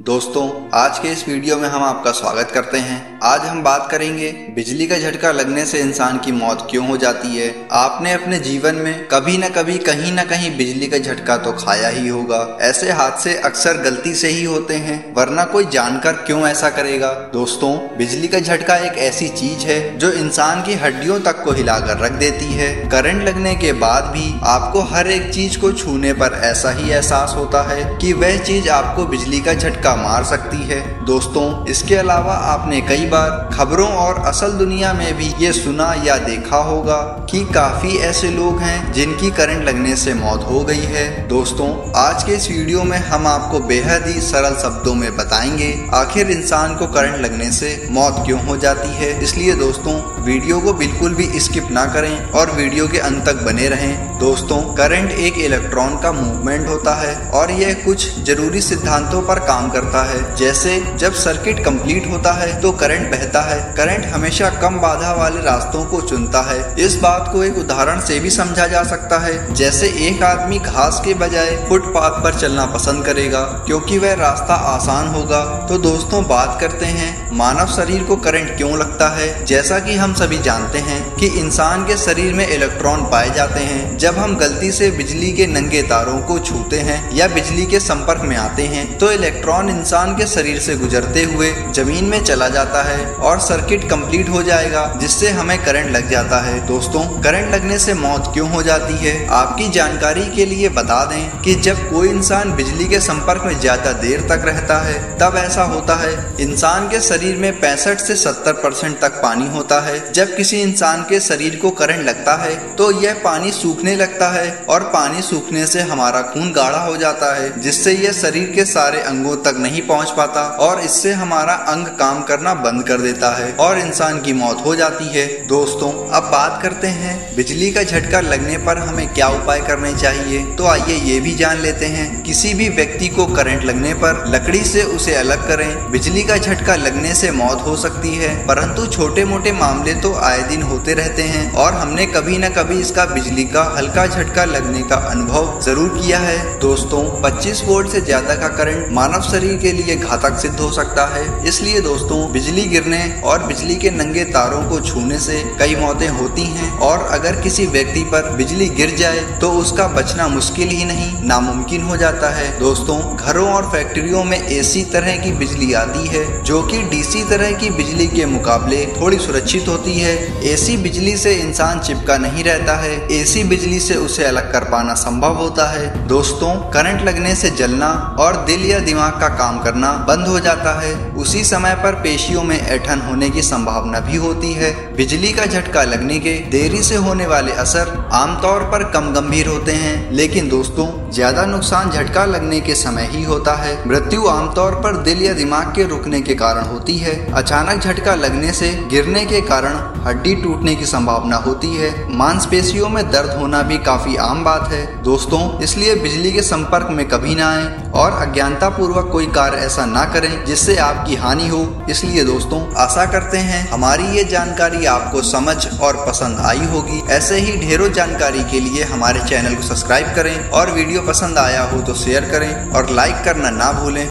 दोस्तों, आज के इस वीडियो में हम आपका स्वागत करते हैं। आज हम बात करेंगे, बिजली का झटका लगने से इंसान की मौत क्यों हो जाती है? आपने अपने जीवन में कभी न कभी, कहीं न कहीं बिजली का झटका तो खाया ही होगा। ऐसे हादसे अक्सर गलती से ही होते हैं, वरना कोई जानकर क्यों ऐसा करेगा? दोस्तों, बिजली का झटका एक ऐसी चीज़ है, जो इंसान की हड्डियों तक को हिलाकर रख देती है। करंट लगने के बाद भी आपको हर एक चीज़ को छूने पर ऐसा ही एहसास होता है की वह चीज़ आपको बिजली का झटका झटका मार सकती है। दोस्तों, इसके अलावा आपने कई बार खबरों और असल दुनिया में भी ये सुना या देखा होगा कि काफ़ी ऐसे लोग हैं जिनकी करंट लगने से मौत हो गई है। दोस्तों, आज के इस वीडियो में हम आपको बेहद ही सरल शब्दों में बताएँगे, आखिर इंसान को करंट लगने से मौत क्यों हो जाती है? इसलिए दोस्तों, वीडियो को बिल्कुल भी स्किप ना करें और वीडियो के अंत तक बने रहें। दोस्तों करंट एक इलेक्ट्रॉन का मूवमेंट होता है और यह कुछ ज़रूरी सिद्धांतों पर काम करता है। जैसे, जब सर्किट कंप्लीट होता है तो करंट बहता है। करंट हमेशा कम बाधा वाले रास्तों को चुनता है। इस बात को एक उदाहरण से भी समझा जा सकता है। जैसे, एक आदमी घास के बजाय फुटपाथ पर चलना पसंद करेगा, क्योंकि वह रास्ता आसान होगा। तो दोस्तों, बात करते हैं, मानव शरीर को करंट क्यों लगता है? जैसा कि हम सभी जानते हैं कि इंसान के शरीर में इलेक्ट्रॉन पाए जाते हैं। जब हम गलती से बिजली के नंगे तारों को छूते हैं या बिजली के संपर्क में आते हैं तो इलेक्ट्रॉन इंसान के शरीर से गुजरते हुए ज़मीन में चला जाता है और सर्किट कंप्लीट हो जाएगा, जिससे हमें करंट लग जाता है। दोस्तों, करंट लगने से मौत क्यों हो जाती है? आपकी जानकारी के लिए बता दें कि जब कोई इंसान बिजली के संपर्क में ज़्यादा देर तक रहता है, तब ऐसा होता है। इंसान के शरीर में पैंसठ से सत्तर परसेंट तक पानी होता है। जब किसी इंसान के शरीर को करंट लगता है तो यह पानी सूखने लगता है और पानी सूखने से हमारा खून गाढ़ा हो जाता है, जिससे यह शरीर के सारे अंगों तक नहीं पहुँच पाता और इससे हमारा अंग काम करना बंद कर देता है और इंसान की मौत हो जाती है। दोस्तों, अब बात करते हैं, बिजली का झटका लगने पर हमें क्या उपाय करने चाहिए? तो आइए ये भी जान लेते हैं, किसी भी व्यक्ति को करंट लगने पर लकड़ी से उसे अलग करें। बिजली का झटका लगने से मौत हो सकती है, परंतु छोटे मोटे मामले तो आए दिन होते रहते हैं और हमने कभी न कभी इसका बिजली का हल्का झटका लगने का अनुभव ज़रूर किया है। दोस्तों 25 वोल्ट से ज़्यादा का करंट मानव शरीर के लिए घातक सिद्ध हो सकता है। इसलिए दोस्तों, बिजली गिरने और बिजली के नंगे तारों को छूने से कई मौतें होती हैं और अगर किसी व्यक्ति पर बिजली गिर जाए तो उसका बचना मुश्किल ही नहीं, नामुमकिन हो जाता है। दोस्तों, घरों और फैक्ट्रियों में एसी तरह की बिजली आती है, जो कि डीसी तरह की बिजली के मुकाबले थोड़ी सुरक्षित होती है। एसी बिजली से इंसान चिपका नहीं रहता है। एसी बिजली से उसे अलग कर पाना संभव होता है। दोस्तों, करंट लगने से जलना और दिल या दिमाग का काम करना बंद हो जाता है। उसी समय पर पेशियों में ऐठन होने की संभावना भी होती है। बिजली का झटका लगने के देरी से होने वाले असर आमतौर पर कम गंभीर होते हैं। लेकिन दोस्तों, ज़्यादा नुकसान झटका लगने के समय ही होता है। मृत्यु आमतौर पर दिल या दिमाग के रुकने के कारण होती है। अचानक झटका लगने से गिरने के कारण हड्डी टूटने की संभावना होती है। मांसपेशियों में दर्द होना भी काफ़ी आम बात है। दोस्तों, इसलिए बिजली के संपर्क में कभी ना आए और अज्ञानता पूर्वक कोई कार्य ऐसा ना करें जिससे आपकी हानि हो। इसलिए दोस्तों, आशा करते हैं हमारी ये जानकारी आपको समझ और पसंद आई होगी। ऐसे ही ढेरों जानकारी के लिए हमारे चैनल को सब्सक्राइब करें और वीडियो पसंद आया हो तो शेयर करें और लाइक करना ना भूलें।